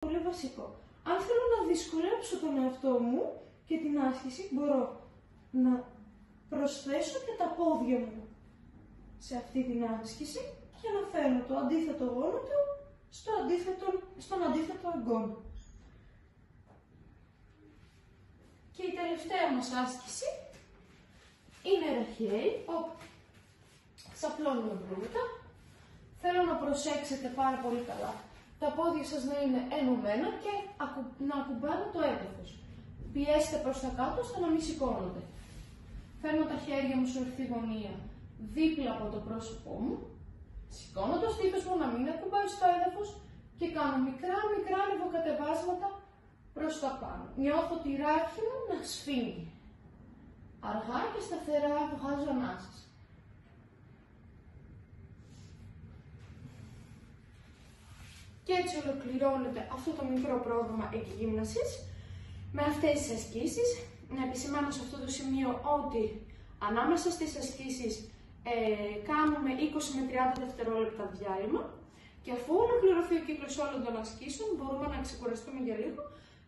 πολύ βασικό. Αν θέλω να δυσκολέψω τον εαυτό μου και την άσκηση, μπορώ να προσθέσω και τα πόδια μου σε αυτή την άσκηση και να φέρνω το αντίθετο γόνατο στο αντίθετο, στον αντίθετο αγκώνα. Και η τελευταία μας άσκηση είναι ραχαίοι, όπου σαπλώνουμε πρώτα. Θέλω να προσέξετε πάρα πολύ καλά τα πόδια σας να είναι ενωμένα και να ακουμπάνε το έδαφος. Πιέστε προς τα κάτω ώστε να μην σηκώνονται. Φέρνω τα χέρια μου σε ορθή γωνία δίπλα από το πρόσωπό μου, σηκώνω το στήθος μου να μην ακουμπάει στο έδαφος και κάνω μικρά μικρά λιβοκατεβάσματα προς τα πάνω. Νιώθω τη ράχη μου να σφίγγει. Αργά και σταθερά βγάζω ανάσες. Και έτσι ολοκληρώνεται αυτό το μικρό πρόγραμμα εκγύμνασης με αυτές τις ασκήσεις. Να επισημάνω σε αυτό το σημείο ότι ανάμεσα στις ασκήσεις ε, κάνουμε 20 με 30 δευτερόλεπτα διάλειμμα και αφού ολοκληρωθεί ο κύκλος όλων των ασκήσεων μπορούμε να ξεκουραστούμε για λίγο,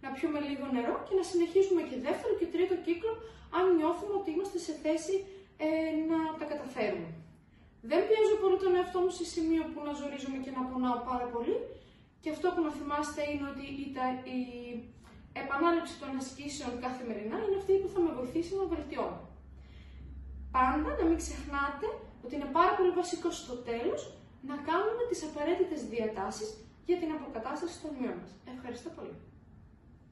να πιούμε λίγο νερό και να συνεχίσουμε και δεύτερο και τρίτο κύκλο αν νιώθουμε ότι είμαστε σε θέση ε, να τα καταφέρουμε. Δεν πιέζω πολύ τον εαυτό μου σε σημείο που να ζορίζομαι και να πονάω πάρα πολύ και αυτό που να θυμάστε είναι ότι η, η επανάληψη των ασκήσεων καθημερινά είναι αυτή που θα με βοηθήσει να βελτιώνω. Πάντα να μην ξεχνάτε ότι είναι πάρα πολύ βασικό στο τέλος να κάνουμε τις απαραίτητες διατάσεις για την αποκατάσταση των μειών μας. Ευχαριστώ πολύ.